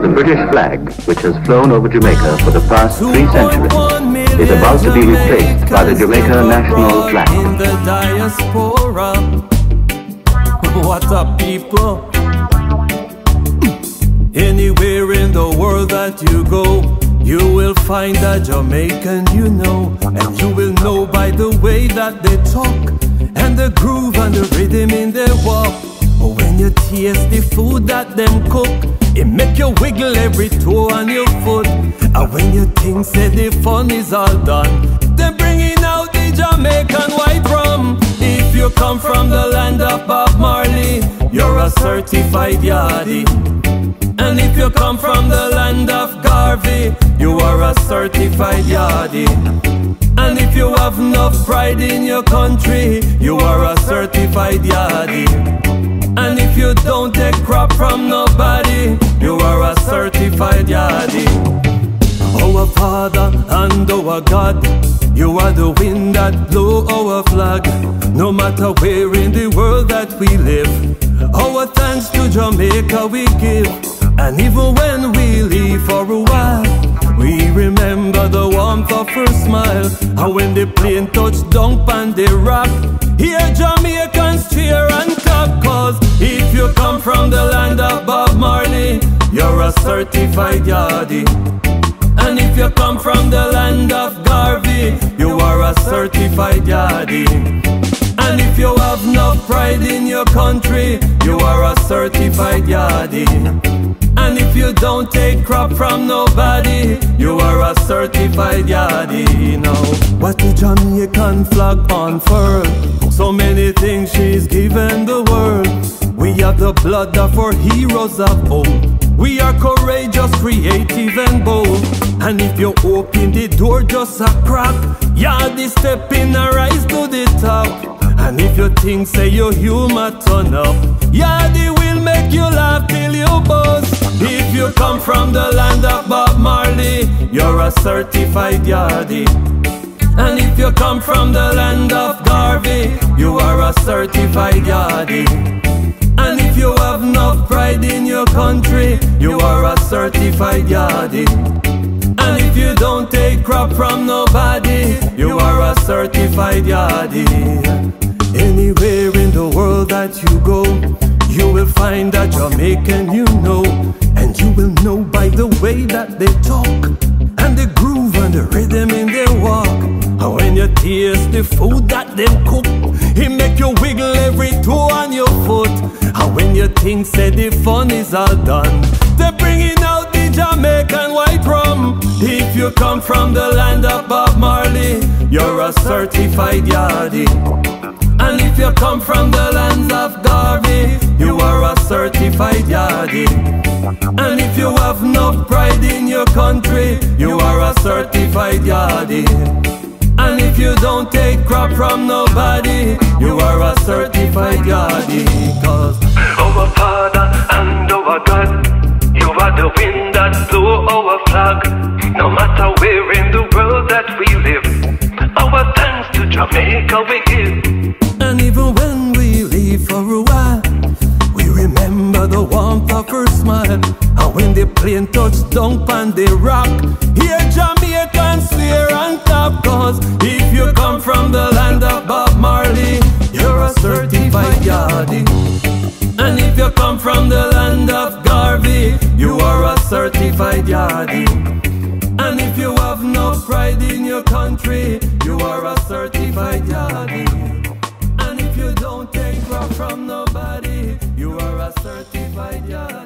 The British flag, which has flown over Jamaica for the past three centuries, is about to be replaced by the Jamaica national flag. In the diaspora, what a people. Anywhere in the world that you go, you will find a Jamaican you know, and you will know by the way that they talk, and the groove and the rhythm in their walk. When you taste the food that them cook, it make you wiggle every toe on your foot. And when you think say the fun is all done, they bringing out the Jamaican white rum. If you come from the land of Bob Marley, you're a certified yardie. And if you come from the land of Garvey, you are a certified yardie. And if you have enough pride in your country, you are a certified yardie. And if you don't take crap from nobody, yardie. Our oh, Father and oh, our God, you are the wind that blow our flag. No matter where in the world that we live, our thanks to Jamaica we give. And even when we leave for a while, we remember the warmth of her smile. And when the plane touched down on the rock, here Jamaicans cheer and clap. Cause if you come from the land of certified yardie. And if you come from the land of Garvey, you are a certified yardie. And if you have no pride in your country, you are a certified yardie. And if you don't take crap from nobody, you are a certified yardie. Now, what the Jamaican flag unfurled? So many things she's given the world. We have the blood of our heroes of old. We are courageous, creative, and bold. And if you open the door just a crack, yardie step in and rise to the top. And if you think say your humor turn up, yardie will make you laugh till you bust. If you come from the land of Bob Marley, you're a certified yardie. And if you come from the land of Garvey, you are a certified yardie. Certified yardie. And if you don't take crap from nobody, you are a certified yardie. Anywhere in the world that you go, you will find a Jamaican you know. And you will know by the way that they talk, and the groove and the rhythm in their walk. And when you taste the food that they cook, it make you wiggle every toe on your foot. And when you think say the fun is all done, If you come from the land of Bob Marley, you're a certified yardie. And if you come from the lands of Garvey, you are a certified yardie. And if you have no pride in your country, you are a certified yardie. And if you don't take crap from nobody, you are a certified yardie. Cause our Father and our God, you are the wind that blow our flag. Jamaica we give. And even when we leave for a while, we remember the warmth of her smile. And when the plane touched down on the rock. Cause if you come from the land of Bob Marley, you're a certified. And if you come from the land of Garvey, you are a certified. And if you have no pride in your country, you are a certified yardie. And if you don't take crap from nobody, you are a certified yardie.